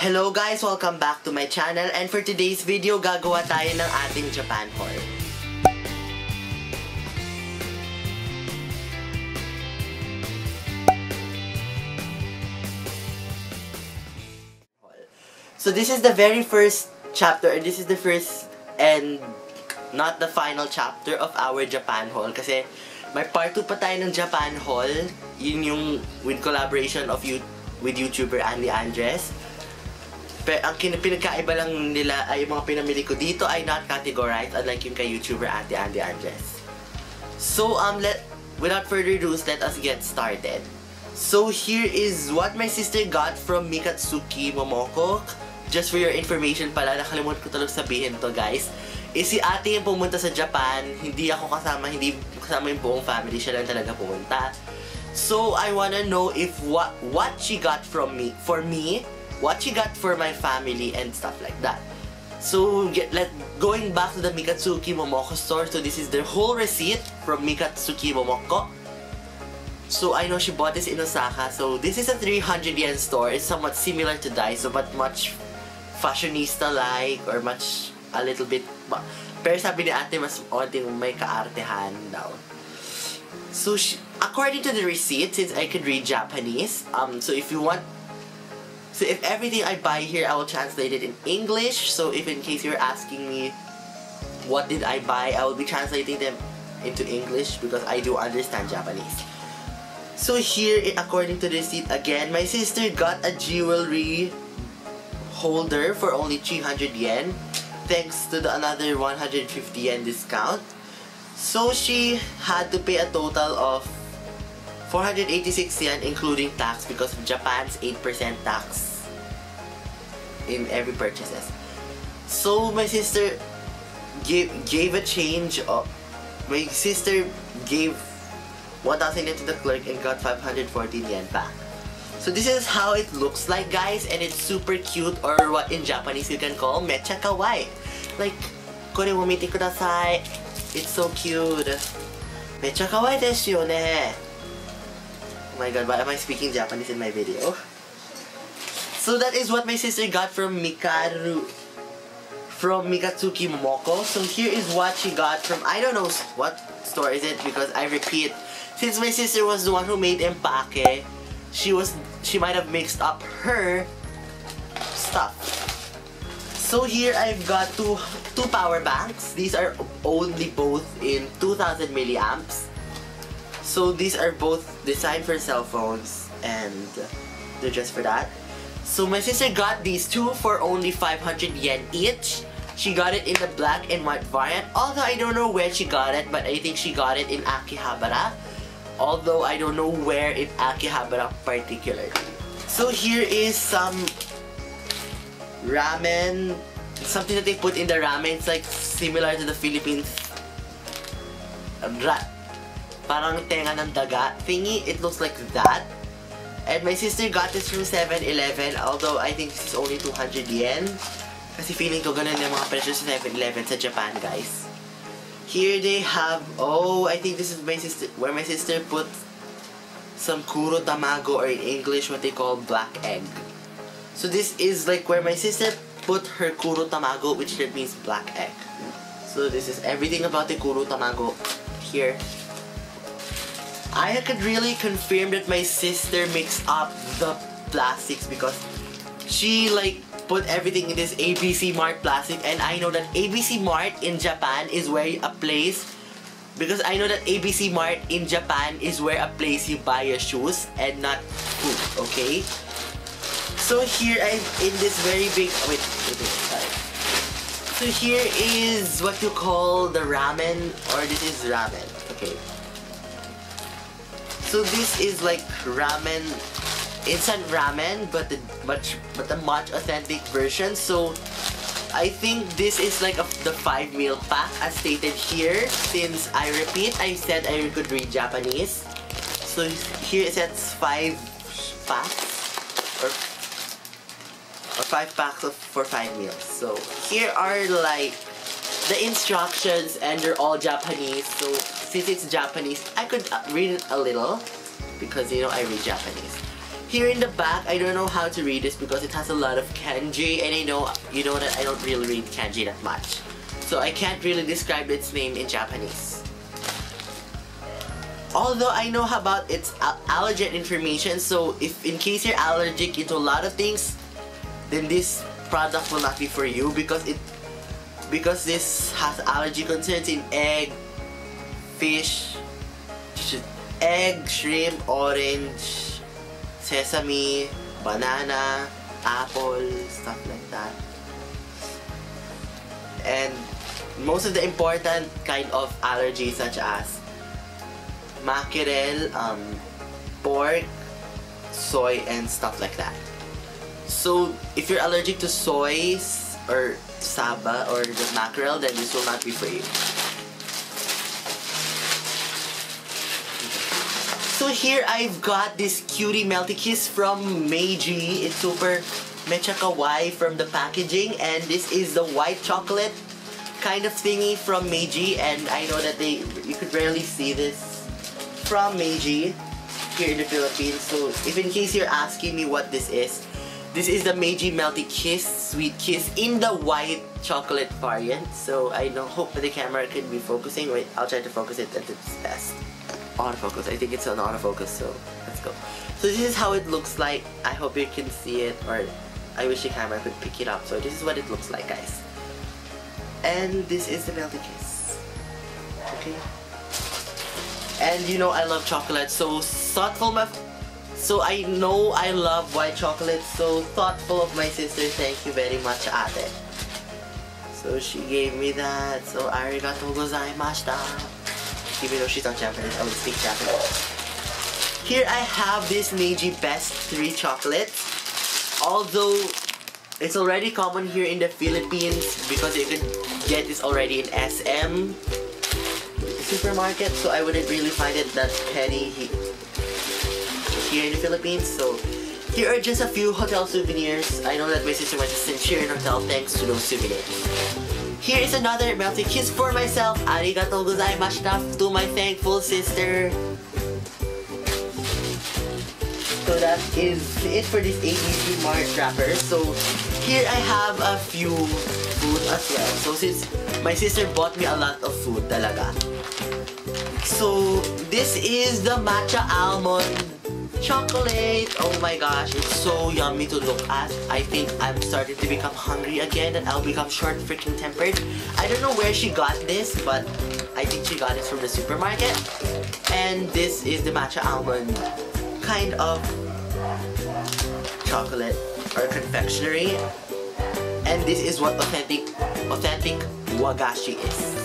Hello guys! Welcome back to my channel and for today's video, gagawa tayo ng ating Japan haul. So this is the very first chapter and this is the first and not the final chapter of our Japan haul kasi may part 2 pa tayo ng Japan haul. Yun yung with collaboration of you with YouTuber Andy Andres. Pero ang pinagkaiba lang nila ay yung mga pinamili ko dito ay not categorized unlike yung kay YouTuber Andy Andy Andres. So um let without further ado, let us get started. So here is what my sister got from Mikatsuki Momoko. Just for your information pala, nakalimutan ko talaga sabihin to guys. Eh si ate yung pumunta sa Japan, hindi ako kasama, hindi kasama yung buong family, siya lang talaga pumunta. So I wanna know if what what she got from me, for me, what she got for my family and stuff like that. So get let going back to the Mikatsuki Momoko store. So this is the whole receipt from Mikatsuki Momoko. So I know she bought this in Osaka. So this is a 300 yen store. It's somewhat similar to Daiso but much fashionista like or much a little bit pero sabi ni ate mas onting may kaartehan daw. So she, according to the receipt, since I could read Japanese, um, so if you want so if everything I buy here, I will translate it in English. So if in case you're asking me what did I buy, I will be translating them into English because I do understand Japanese. So here, according to the receipt again, my sister got a jewelry holder for only 300 yen thanks to the another 150 yen discount. So she had to pay a total of 486 yen including tax because of Japan's 8% tax in every purchases. So my sister gave gave a change of my sister gave 1,000 yen to the clerk and got 514 yen back. So this is how it looks like guys and it's super cute or what in Japanese you can call mecha kawaii. Like, これを見てください. It's so cute. めっちゃ可愛いですよね. My god, why am I speaking Japanese in my video? So that is what my sister got from Mikaru from Mikatsuki Momoko. So here is what she got from I don't know what store is it because I repeat since my sister was the one who made empake, she was she might have mixed up her stuff. So here I've got two two power banks. These are only both in 2000 milliamps. So these are both designed for cell phones and they're just for that. So my sister got these two for only 500 yen each. She got it in the black and white variant. Although I don't know where she got it, but I think she got it in Akihabara. Although I don't know where in Akihabara particularly. So here is some ramen. Something that they put in the ramen. It's like similar to the Philippines. Um, Ra parang tenga ng daga thingy. It looks like that. And my sister got this from 7-Eleven. Although I think this is only 200 yen. Kasi feeling ko ganun yung mga presyo sa 7-Eleven sa Japan, guys. Here they have, oh, I think this is my sister, where my sister put some kuro tamago or in English what they call black egg. So this is like where my sister put her kuro tamago which means black egg. So this is everything about the kuro tamago here. I could really confirm that my sister mixed up the plastics because she like put everything in this ABC Mart plastic and I know that ABC Mart in Japan is where a place because I know that ABC Mart in Japan is where a place you buy your shoes and not food, okay? So here I'm in this very big oh, wait, wait, wait sorry. So here is what you call the ramen or this is ramen. Okay. So this is like ramen instant ramen but the much but the much authentic version. So I think this is like a, the five meal pack as stated here. Since I repeat, I said I could read Japanese. So here it says five packs or or five packs of for five meals. So here are like the instructions and they're all Japanese. So since it's Japanese, I could uh, read it a little because you know I read Japanese. Here in the back, I don't know how to read this because it has a lot of kanji and I know, you know that I don't really read kanji that much. So I can't really describe its name in Japanese. Although I know about its allergen information, so if in case you're allergic into a lot of things, then this product will not be for you because it because this has allergy concerns in egg, fish, egg, shrimp, orange, sesame, banana, apple, stuff like that. And most of the important kind of allergies such as mackerel, um, pork, soy, and stuff like that. So if you're allergic to soy or saba or the mackerel, then this will not be for you. So here I've got this cutie melty kiss from Meiji. It's super mecha kawaii from the packaging and this is the white chocolate kind of thingy from Meiji and I know that they you could rarely see this from Meiji here in the Philippines. So if in case you're asking me what this is, this is the Meiji Melty Kiss Sweet Kiss in the white chocolate variant. So I don't hope the camera could be focusing. Wait, I'll try to focus it at its best autofocus. I think it's an autofocus, so let's go. So this is how it looks like. I hope you can see it, or I wish the camera could pick it up. So this is what it looks like, guys. And this is the Melty Kiss. Okay. And you know I love chocolate, so thoughtful my so I know I love white chocolate, so thoughtful of my sister. Thank you very much, ate. So she gave me that. So arigatou gozaimashita even though she's not Japanese, I would speak Japanese. Here I have this Meiji Best 3 chocolate. Although it's already common here in the Philippines because you can get this already in SM supermarket, so I wouldn't really find it that petty here in the Philippines. So here are just a few hotel souvenirs. I know that my sister went to Centurion Hotel thanks to those souvenirs. Here is another melty kiss for myself. Arigatou gozaimashita to my thankful sister. So that is it for this ABC Mart wrapper. So here I have a few food as well. So since my sister bought me a lot of food talaga. So this is the matcha almond chocolate. Oh my gosh, it's so yummy to look at. I think I'm starting to become hungry again and I'll become short freaking tempered. I don't know where she got this, but I think she got it from the supermarket. And this is the matcha almond kind of chocolate or confectionery. And this is what authentic authentic wagashi is.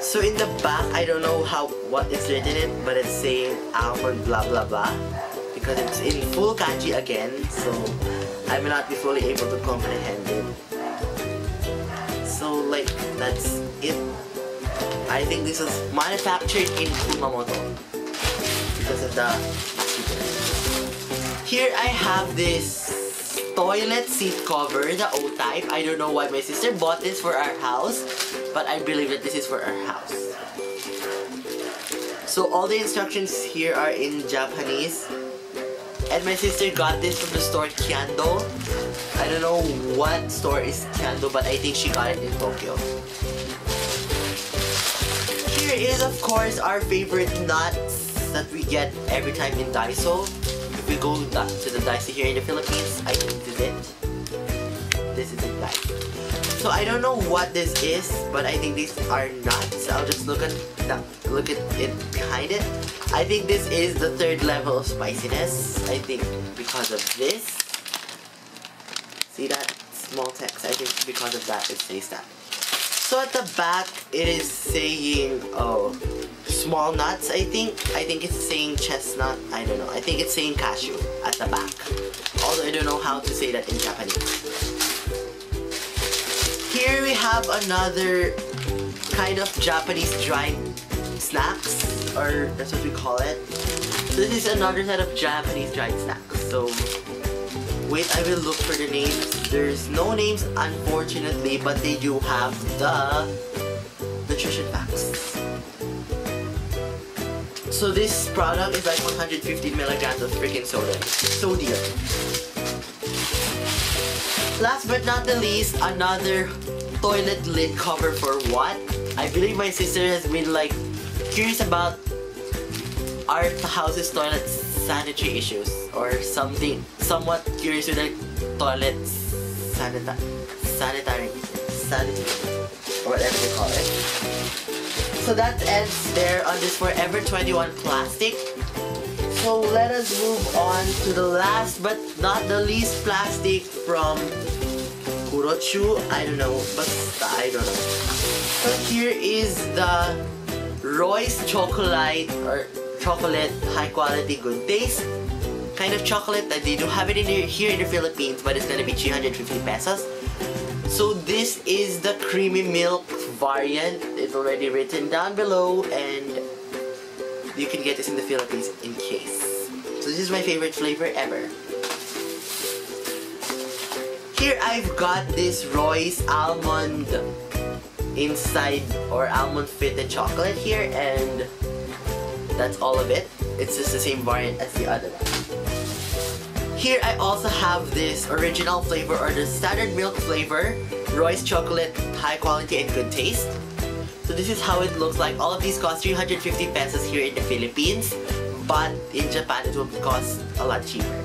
So in the back, I don't know how what is written it, but it's saying almond blah blah blah because it's in full kanji again, so I may not be fully able to comprehend it. So like that's it. I think this is manufactured in Kumamoto because of the Here I have this toilet seat cover, the O-type. I don't know why my sister bought this for our house, but I believe that this is for our house. So all the instructions here are in Japanese. And my sister got this from the store Kiando. I don't know what store is Kiando, but I think she got it in Tokyo. Here is, of course, our favorite nuts that we get every time in Daiso If we go to the Daiso here in the Philippines, I think this is it. So I don't know what this is, but I think these are nuts. I'll just look at look at it behind it. I think this is the third level of spiciness. I think because of this. See that small text? I think because of that it says that. So at the back, it is saying, oh, small nuts, I think. I think it's saying chestnut. I don't know. I think it's saying cashew at the back. Although I don't know how to say that in Japanese. Here we have another kind of Japanese dried snacks, or that's what we call it. So this is another set of Japanese dried snacks. So wait, I will look for the names. There's no names unfortunately, but they do have the nutrition facts. So this product is like 150 milligrams of freaking soda. Sodium. Last but not the least, another toilet lid cover for what? I believe my sister has been like curious about our house's toilet sanitary issues or something somewhat curious with the toilet sanita sanitary sanitary or whatever they call it. So that ends there on this Forever 21 plastic. So let us move on to the last but not the least plastic from Kurochu. I don't know, but I don't know. So here is the Royce chocolate or chocolate high quality good taste kind of chocolate that they do have it in here, here in the Philippines but it's gonna be 350 pesos so this is the creamy milk variant it's already written down below and you can get this in the Philippines in case. So this is my favorite flavor ever. Here I've got this Royce almond inside or almond fitted chocolate here and that's all of it. It's just the same variant as the other one. Here I also have this original flavor or the standard milk flavor Royce chocolate high quality and good taste so this is how it looks like. All of these cost 350 pesos here in the Philippines but in Japan it will cost a lot cheaper.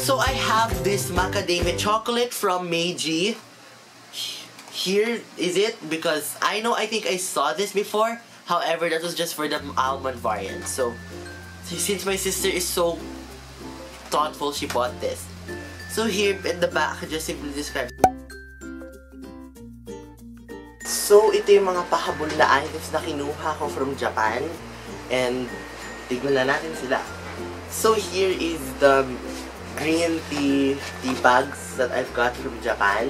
So I have this macadamia chocolate from Meiji. Here is it because I know I think I saw this before. However that was just for the almond variant. So since my sister is so thoughtful she bought this. So here in the back just simply describe so ito yung mga pahabol na items na kinuha ko from Japan and tignan na natin sila so here is the green tea tea bags that I've got from Japan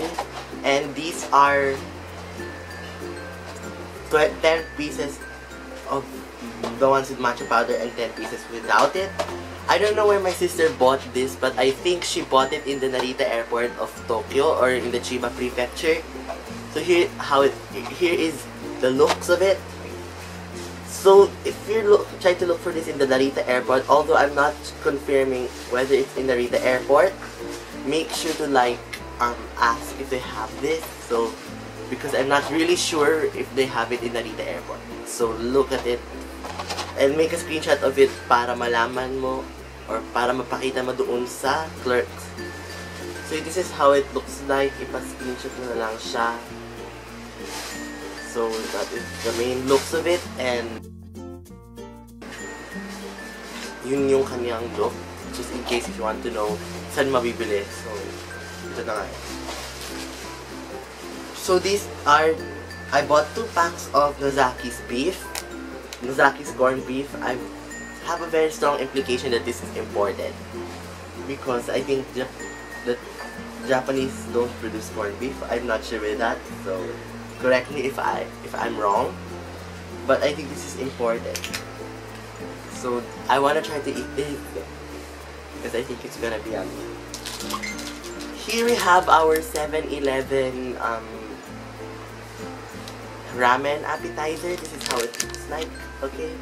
and these are 10 pieces of the ones with matcha powder and 10 pieces without it. I don't know where my sister bought this, but I think she bought it in the Narita airport of Tokyo or in the Chiba prefecture. So here how it here is the looks of it. So if you're look, trying to look for this in the Narita airport, although I'm not confirming whether it's in Narita airport, make sure to like um, ask if they have this. So because I'm not really sure if they have it in Narita airport. So look at it and make a screenshot of it para malaman mo or para mapakita mo doon sa clerks. So this is how it looks like. Ipa-screenshot na lang siya. So that is the main looks of it and yun yung kanyang look. Just in case if you want to know saan mabibili. So, ito na nga. Eh. So these are, I bought two packs of Nozaki's beef. Nozaki's corned beef. I have a very strong implication that this is imported. Because I think the Japanese don't produce corned beef. I'm not sure with that. So correct me if I if I'm wrong. But I think this is imported. So I wanna try to eat this because I think it's gonna be yummy. Here we have our 7-Eleven um, ramen appetizer. This is how it looks like. Okay.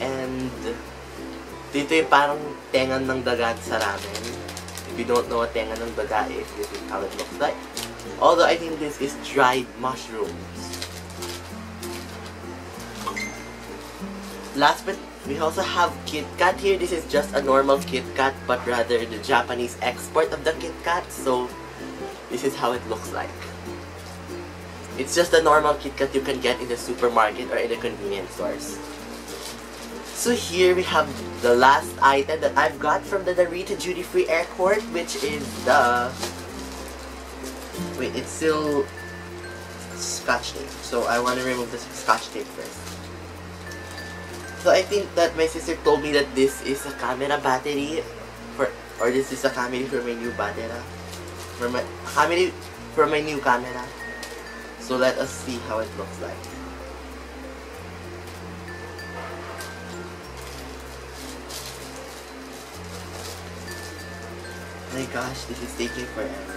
And dito yung parang tengan ng dagat sa ramen. If you don't know what tengan ng daga is, this is how it looks like. Although I think this is dried mushrooms. Last but we also have Kit Kat here. This is just a normal Kit Kat, but rather the Japanese export of the Kit Kat. So this is how it looks like. It's just a normal Kit Kat you can get in the supermarket or in the convenience stores. So here we have the last item that I've got from the Narita Duty Free Airport, which is the... Wait, it's still scotch tape. So I want to remove the scotch tape first. So I think that my sister told me that this is a camera battery for or this is a camera for my new battery. For my camera for my new camera. So let us see how it looks like. my gosh, this is taking forever.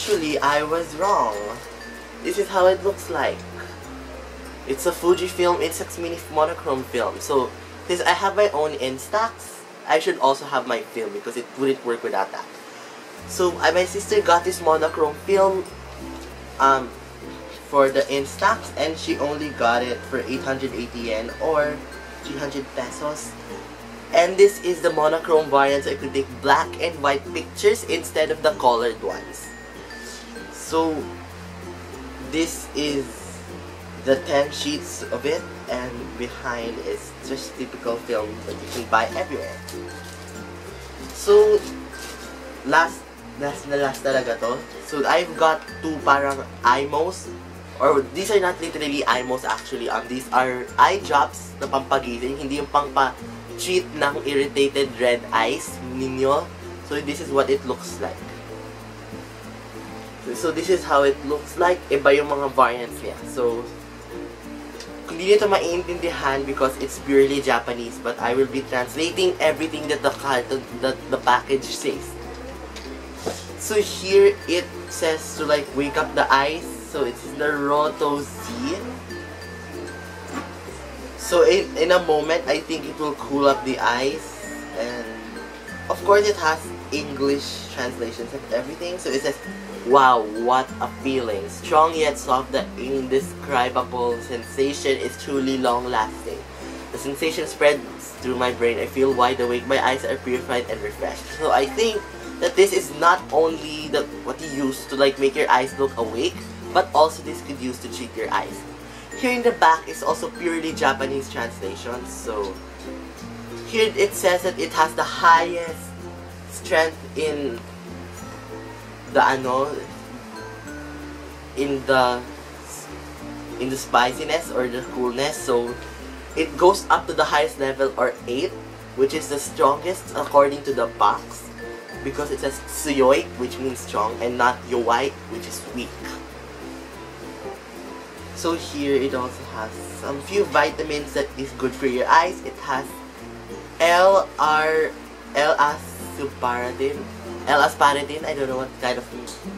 Actually, I was wrong. This is how it looks like. It's a Fujifilm Instax Mini monochrome film. So, since I have my own Instax, I should also have my film because it wouldn't work without that. So, my sister got this monochrome film um, for the Instax and she only got it for 880 yen or 300 pesos. And this is the monochrome variant so I could take black and white pictures instead of the colored ones. So, this is the 10 sheets of it and behind is just typical film that you can buy everywhere. So, last, last na last talaga to. So, I've got two parang IMOs or these are not literally IMOs actually. Um, these are eye drops na pampagising, hindi yung pangpa-treat ng irritated red eyes ninyo. So, this is what it looks like. So, this is how it looks like. Iba yung mga variants niya. So, hindi nito maintindihan because it's purely Japanese but I will be translating everything that the that the package says. So here it says to like wake up the eyes. So it's the Rohto Z. So in, in a moment I think it will cool up the eyes and of course it has English translations and everything. So it says Wow, what a feeling. Strong yet soft, the indescribable sensation is truly long-lasting. The sensation spreads through my brain. I feel wide awake. My eyes are purified and refreshed. So I think that this is not only the what you use to like make your eyes look awake, but also this could use to treat your eyes. Here in the back is also purely Japanese translation. So here it says that it has the highest strength in the ano in the in the spiciness or the coolness. So it goes up to the highest level or 8 which is the strongest according to the box because it says tsuyoi which means strong and not yowai which is weak. So here it also has some few vitamins that is good for your eyes. It has L-R L-aspartame L-aspartame, I don't know what kind of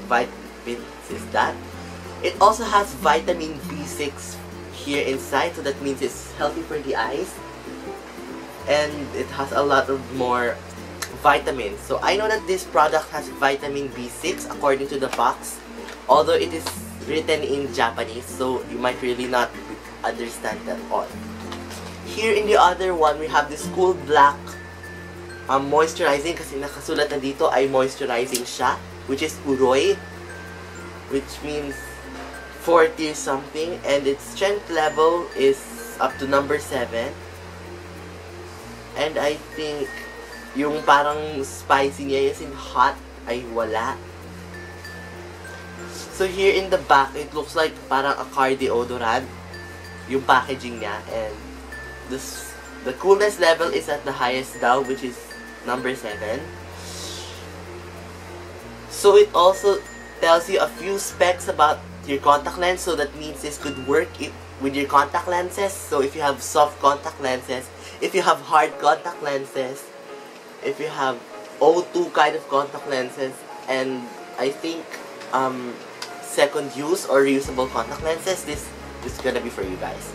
vitamin is that. It also has vitamin B6 here inside, so that means it's healthy for the eyes. And it has a lot of more vitamins. So I know that this product has vitamin B6 according to the box, although it is written in Japanese, so you might really not understand that all. Here in the other one, we have this cool black um, moisturizing kasi nakasulat na dito ay moisturizing siya which is Uroi which means 40 something and its strength level is up to number 7 and I think yung parang spicy niya is in hot ay wala. So here in the back it looks like parang a car deodorant yung packaging niya and this the coolness level is at the highest daw which is number 7. So it also tells you a few specs about your contact lens. So that means this could work with your contact lenses. So if you have soft contact lenses, if you have hard contact lenses, if you have O2 kind of contact lenses, and I think um, second use or reusable contact lenses, this, this is gonna be for you guys.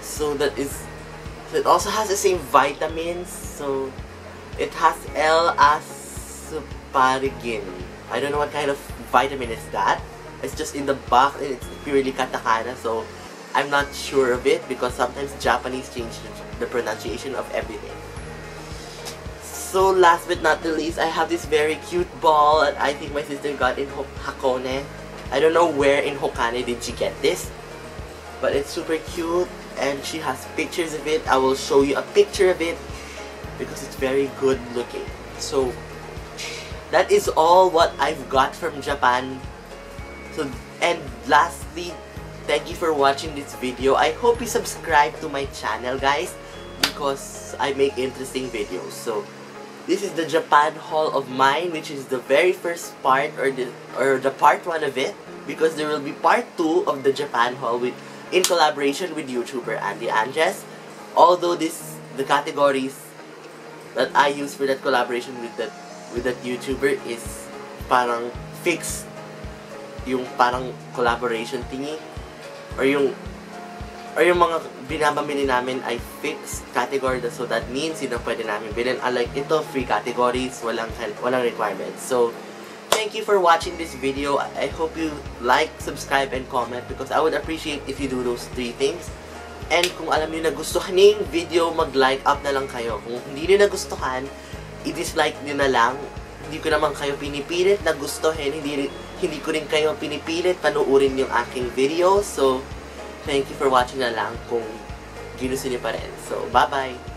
So that is, it also has the same vitamins, so it has L-asparagine. I don't know what kind of vitamin is that. It's just in the box and it's purely katakana so I'm not sure of it because sometimes Japanese change the pronunciation of everything. So last but not the least, I have this very cute ball that I think my sister got in Hakone. I don't know where in Hokane did she get this. But it's super cute and she has pictures of it. I will show you a picture of it because it's very good looking. So that is all what I've got from Japan. So and lastly, thank you for watching this video. I hope you subscribe to my channel guys because I make interesting videos. So this is the Japan haul of mine which is the very first part or the or the part 1 of it because there will be part 2 of the Japan haul with in collaboration with YouTuber Andy Anges. Although this the categories that I use for that collaboration with that with that YouTuber is parang fixed yung parang collaboration thingy. Or yung or yung mga binabamili namin ay fixed category so that means yun ang pwede namin bilhin. Unlike ito free categories walang walang requirements. So thank you for watching this video. I hope you like subscribe and comment because I would appreciate if you do those three things and kung alam niyo na gustuhan niyo yung video mag like up na lang kayo. Kung hindi niyo nagustuhan i-dislike niyo na lang. Hindi ko naman kayo pinipilit na gustuhin. Hindi hindi ko rin kayo pinipilit. Panuorin yung aking video. So Thank you for watching na lang kung ginusto niyo pa rin. So, bye-bye!